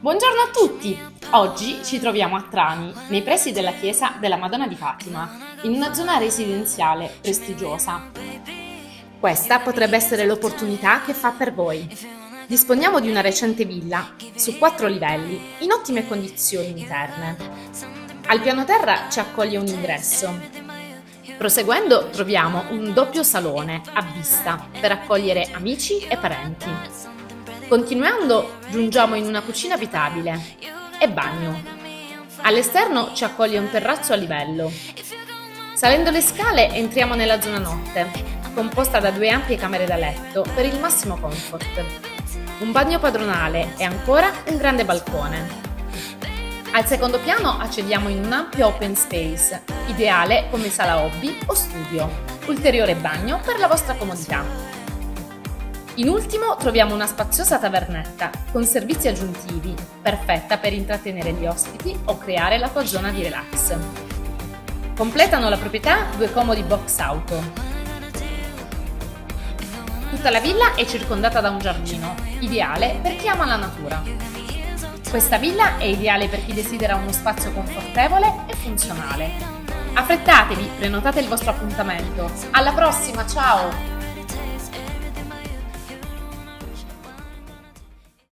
Buongiorno a tutti! Oggi ci troviamo a Trani, nei pressi della chiesa della Madonna di Fatima, in una zona residenziale prestigiosa. Questa potrebbe essere l'opportunità che fa per voi. Disponiamo di una recente villa, su quattro livelli, in ottime condizioni interne. Al piano terra ci accoglie un ingresso. Proseguendo troviamo un doppio salone a vista per accogliere amici e parenti. Continuando, giungiamo in una cucina abitabile e bagno. All'esterno ci accoglie un terrazzo a livello. Salendo le scale entriamo nella zona notte, composta da due ampie camere da letto per il massimo comfort, un bagno padronale e ancora un grande balcone. Al secondo piano accediamo in un ampio open space, ideale come sala hobby o studio, ulteriore bagno per la vostra comodità. In ultimo troviamo una spaziosa tavernetta con servizi aggiuntivi, perfetta per intrattenere gli ospiti o creare la tua zona di relax. Completano la proprietà due comodi box auto. Tutta la villa è circondata da un giardino, ideale per chi ama la natura. Questa villa è ideale per chi desidera uno spazio confortevole e funzionale. Affrettatevi, prenotate il vostro appuntamento. Alla prossima, ciao!